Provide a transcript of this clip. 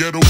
ghetto